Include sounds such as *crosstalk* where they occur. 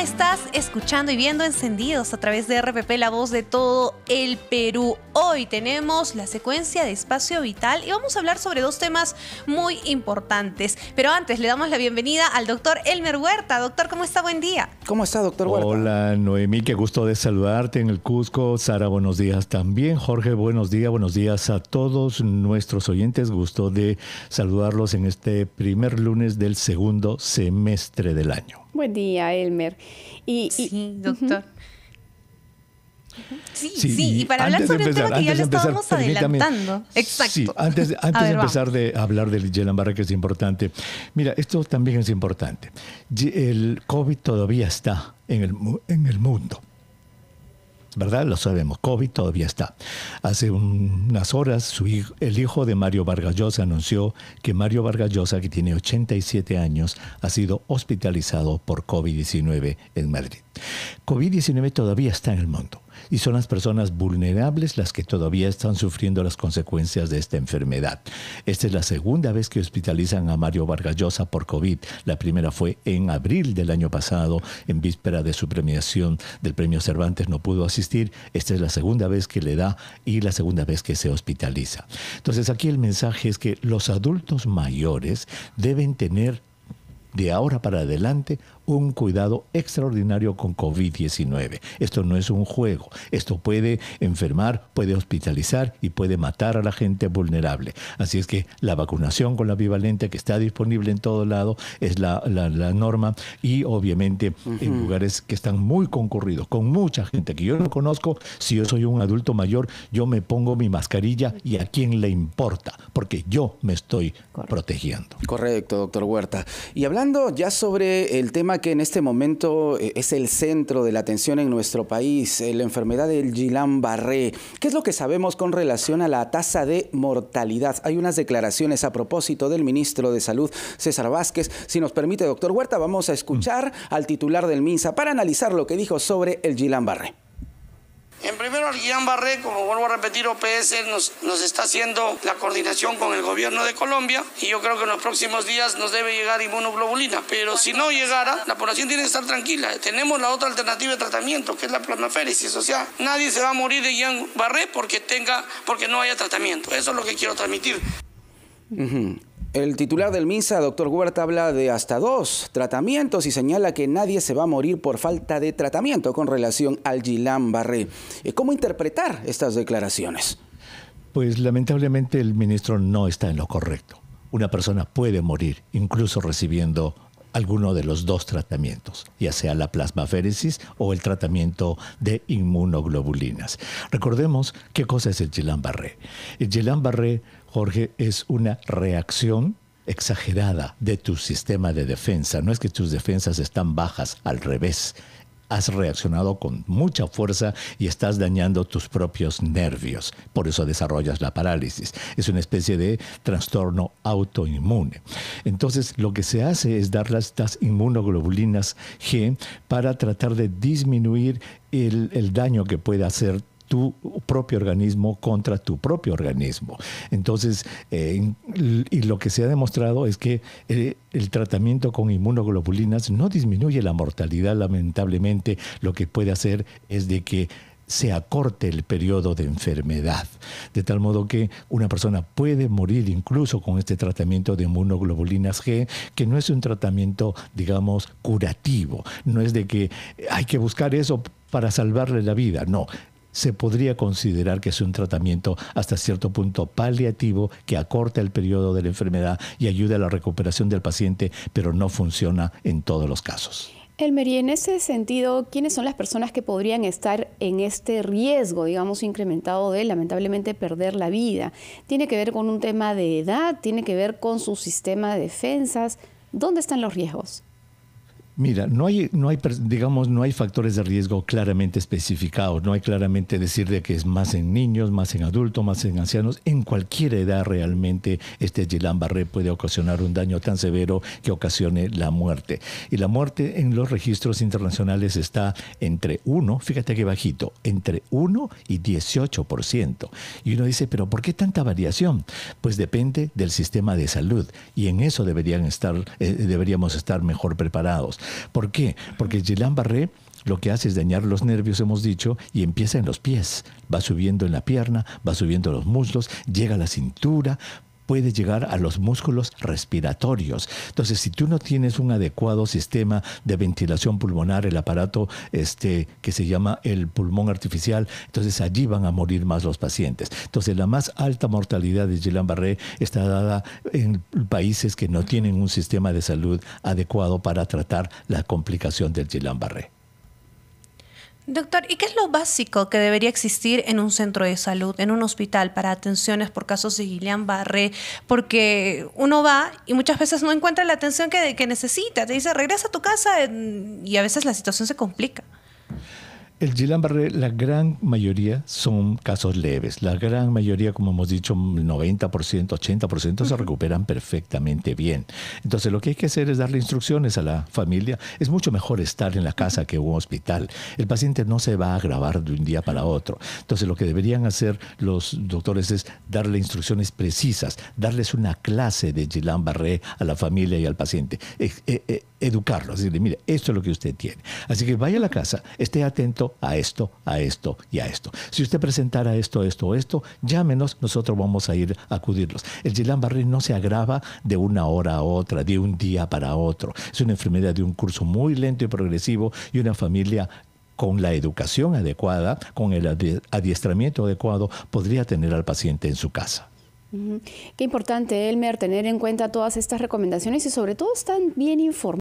estás escuchando y viendo encendidos a través de RPP, la voz de todo el Perú. Hoy tenemos la secuencia de espacio vital y vamos a hablar sobre dos temas muy importantes. Pero antes le damos la bienvenida al doctor Elmer Huerta. Doctor, ¿cómo está? Buen día. ¿Cómo está, doctor Huerta? Hola, Noemí, qué gusto de saludarte en el Cusco. Sara, buenos días también. Jorge, buenos días. Buenos días a todos nuestros oyentes. Gusto de saludarlos en este primer lunes del segundo semestre del año. Buen día, Elmer. Y, sí, doctor. Sí, sí, y para hablar sobre el tema que ya le estábamos adelantando. Exacto. Sí, antes, de *laughs* empezar de hablar del Yelan que es importante, mira, esto también es importante. El COVID todavía está en el, en el mundo. ¿Verdad? Lo sabemos, COVID todavía está. Hace unas horas el hijo de Mario Vargas Llosa anunció que Mario Vargas Llosa, que tiene 87 años, ha sido hospitalizado por COVID-19 en Madrid. COVID-19 todavía está en el mundo y son las personas vulnerables las que todavía están sufriendo las consecuencias de esta enfermedad. Esta es la segunda vez que hospitalizan a Mario Vargas Llosa por COVID. La primera fue en abril del año pasado, en víspera de su premiación del Premio Cervantes, no pudo asistir. Esta es la segunda vez que le da y la segunda vez que se hospitaliza. Entonces aquí el mensaje es que los adultos mayores deben tener de ahora para adelante un cuidado extraordinario con COVID-19. Esto no es un juego. Esto puede enfermar, puede hospitalizar y puede matar a la gente vulnerable. Así es que la vacunación con la bivalente que está disponible en todo lado es la, norma y obviamente en lugares que están muy concurridos, con mucha gente que yo no conozco, si yo soy un adulto mayor, yo me pongo mi mascarilla y a quién le importa, porque yo me estoy protegiendo. Correcto, doctor Huerta. Y hablando ya sobre el tema que en este momento eh, es el centro de la atención en nuestro país, eh, la enfermedad del Guillain-Barré. ¿Qué es lo que sabemos con relación a la tasa de mortalidad? Hay unas declaraciones a propósito del ministro de Salud, César Vázquez. Si nos permite, doctor Huerta, vamos a escuchar al titular del MINSA para analizar lo que dijo sobre el Guillain-Barré. En primero, Guillain Barré, como vuelvo a repetir, OPS nos, está haciendo la coordinación con el gobierno de Colombia y yo creo que en los próximos días nos debe llegar inmunoglobulina. Pero si no llegara, la población tiene que estar tranquila. Tenemos la otra alternativa de tratamiento, que es la plasmaféresis. O sea, nadie se va a morir de Guillain Barré porque, tenga, porque no haya tratamiento. Eso es lo que quiero transmitir. El titular del MINSA, doctor Huerta, habla de hasta dos tratamientos y señala que nadie se va a morir por falta de tratamiento con relación al Gilan Barré. Eh, ¿Cómo interpretar estas declaraciones? Pues lamentablemente el ministro no está en lo correcto. Una persona puede morir incluso recibiendo alguno de los dos tratamientos, ya sea la plasmaféresis o el tratamiento de inmunoglobulinas. Recordemos qué cosa es el Guillain-Barré. El Guillain-Barré Jorge, es una reacción exagerada de tu sistema de defensa. No es que tus defensas están bajas, al revés. Has reaccionado con mucha fuerza y estás dañando tus propios nervios. Por eso desarrollas la parálisis. Es una especie de trastorno autoinmune. Entonces, lo que se hace es dar estas inmunoglobulinas G para tratar de disminuir el, el daño que puede hacer tu propio organismo contra tu propio organismo. Entonces, eh, y lo que se ha demostrado es que eh, el tratamiento con inmunoglobulinas no disminuye la mortalidad, lamentablemente, lo que puede hacer es de que se acorte el periodo de enfermedad, de tal modo que una persona puede morir incluso con este tratamiento de inmunoglobulinas G, que no es un tratamiento, digamos, curativo, no es de que hay que buscar eso para salvarle la vida, no, se podría considerar que es un tratamiento hasta cierto punto paliativo que acorta el periodo de la enfermedad y ayuda a la recuperación del paciente, pero no funciona en todos los casos. Elmer, y en ese sentido, ¿quiénes son las personas que podrían estar en este riesgo, digamos, incrementado de lamentablemente perder la vida? ¿Tiene que ver con un tema de edad? ¿Tiene que ver con su sistema de defensas? ¿Dónde están los riesgos? Mira, no hay, no hay, digamos, no hay factores de riesgo claramente especificados. No hay claramente decir de que es más en niños, más en adultos, más en ancianos. En cualquier edad realmente este Guillain-Barré puede ocasionar un daño tan severo que ocasione la muerte. Y la muerte en los registros internacionales está entre 1, fíjate qué bajito, entre 1 y 18%. Y uno dice, pero ¿por qué tanta variación? Pues depende del sistema de salud y en eso deberían estar, eh, deberíamos estar mejor preparados. ¿Por qué? Porque Guillain-Barré lo que hace es dañar los nervios, hemos dicho, y empieza en los pies. Va subiendo en la pierna, va subiendo los muslos, llega a la cintura, puede llegar a los músculos respiratorios. Entonces, si tú no tienes un adecuado sistema de ventilación pulmonar, el aparato este, que se llama el pulmón artificial, entonces allí van a morir más los pacientes. Entonces, la más alta mortalidad de Guillain-Barré está dada en países que no tienen un sistema de salud adecuado para tratar la complicación del Guillain-Barré. Doctor, ¿y qué es lo básico que debería existir en un centro de salud, en un hospital, para atenciones por casos de Guillain-Barré? Porque uno va y muchas veces no encuentra la atención que, que necesita. Te dice, regresa a tu casa y a veces la situación se complica. El Guillain-Barré, la gran mayoría son casos leves. La gran mayoría, como hemos dicho, 90%, 80% se recuperan perfectamente bien. Entonces, lo que hay que hacer es darle instrucciones a la familia. Es mucho mejor estar en la casa que en un hospital. El paciente no se va a agravar de un día para otro. Entonces, lo que deberían hacer los doctores es darle instrucciones precisas, darles una clase de Guillain-Barré a la familia y al paciente. Eh, eh, eh, educarlo, decirle, mire, esto es lo que usted tiene. Así que vaya a la casa, esté atento a esto, a esto y a esto. Si usted presentara esto, esto esto, llámenos, nosotros vamos a ir a acudirlos. El Guillain-Barré no se agrava de una hora a otra, de un día para otro. Es una enfermedad de un curso muy lento y progresivo y una familia con la educación adecuada, con el adiestramiento adecuado, podría tener al paciente en su casa. Qué importante, Elmer, tener en cuenta todas estas recomendaciones y sobre todo están bien informados.